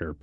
Chirp.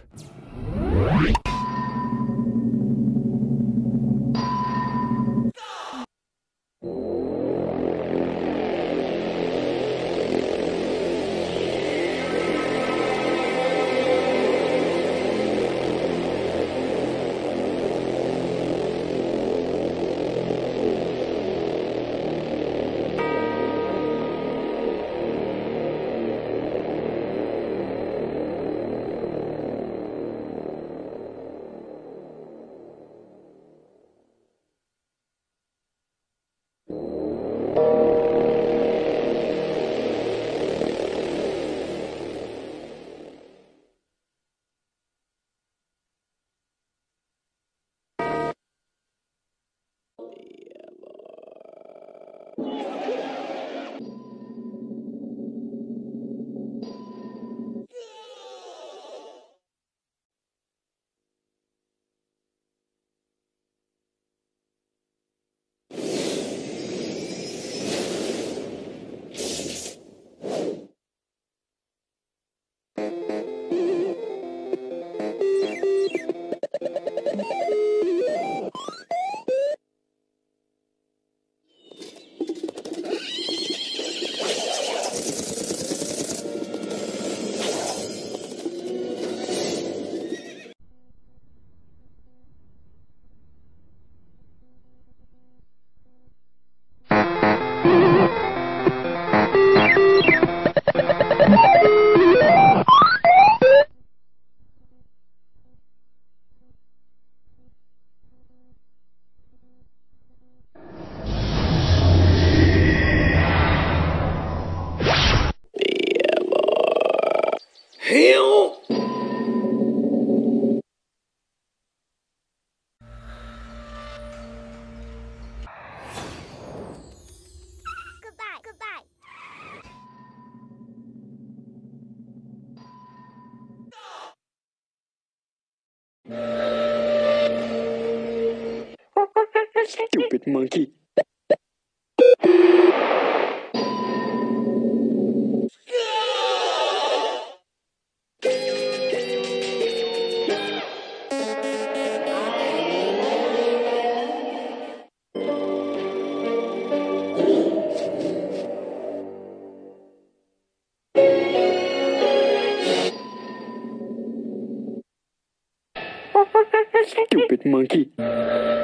Goodbye, goodbye. Stupid monkey. Monkey.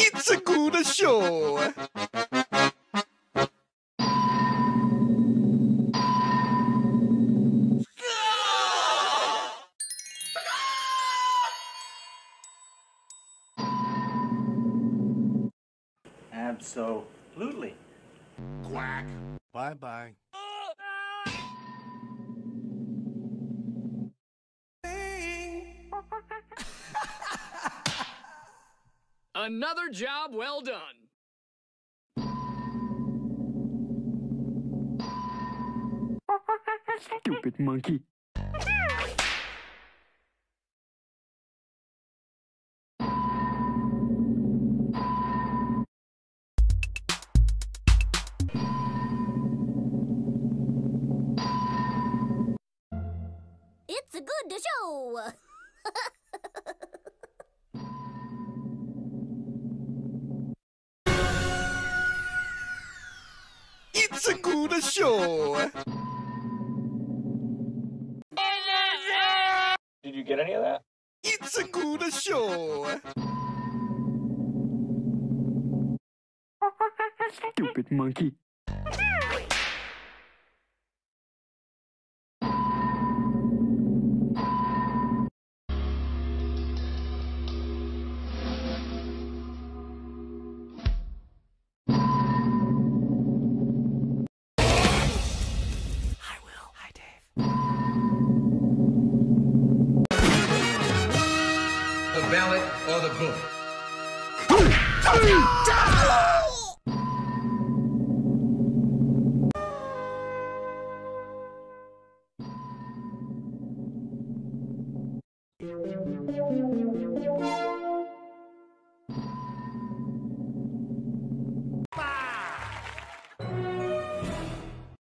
It's a good show. Absolutely. Quack. Bye bye. Another job well done. Stupid monkey. It's a good show. It's a show. Did you get any of that? It's a good show. Stupid monkey. ballot or the book.